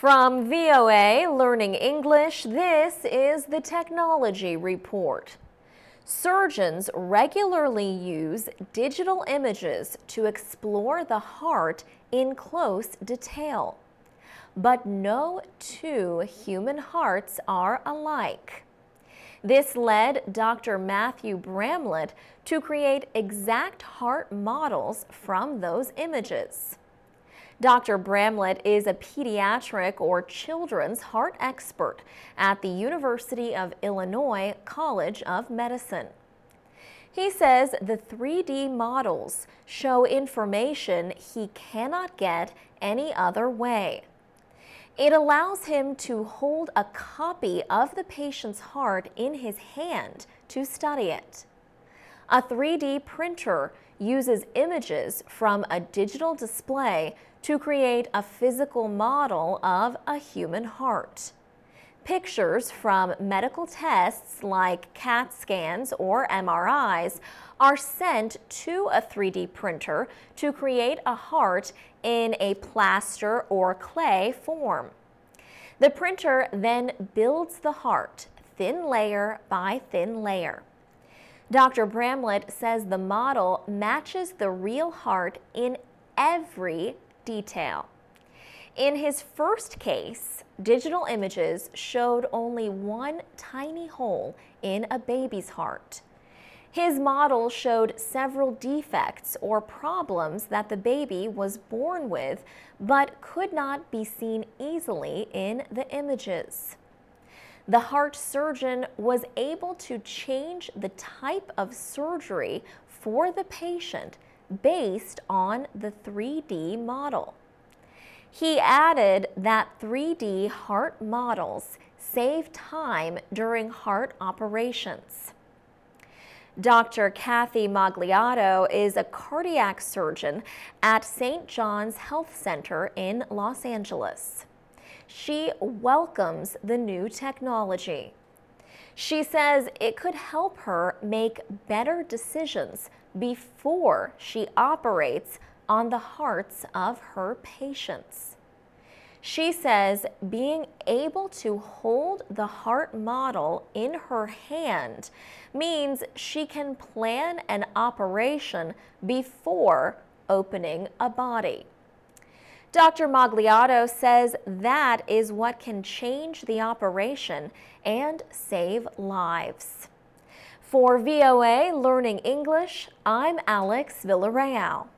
From VOA Learning English, this is the Technology Report. Surgeons regularly use digital images to explore the heart in close detail. But no two human hearts are alike. This led Dr. Matthew Bramlet to create exact heart models from those images. Dr. Bramlet is a pediatric or children's heart expert at the University of Illinois College of Medicine. He says the 3D models show information he cannot get any other way. It allows him to hold a copy of the patient's heart in his hand to study it. A 3D printer uses images from a digital display to create a physical model of a human heart. Pictures from medical tests like CAT scans or MRIs are sent to a 3D printer to create a heart in a plaster or clay form. The printer then builds the heart thin layer by thin layer. Dr. Bramlet says the model matches the real heart in every detail. In his first case, digital images showed only one tiny hole in a baby's heart. His model showed several defects or problems that the baby was born with but could not be seen easily in the images. The heart surgeon was able to change the type of surgery for the patient based on the 3D model. He added that 3D heart models save time during heart operations. Dr. Kathy Magliato is a cardiac surgeon at St. John's Health Center in Los Angeles. She welcomes the new technology. She says it could help her make better decisions before she operates on the hearts of her patients. She says being able to hold the heart model in her hand means she can plan an operation before opening a body. Dr. Magliato says that is what can change the operation and save lives. For VOA Learning English, I'm Alex Villarreal.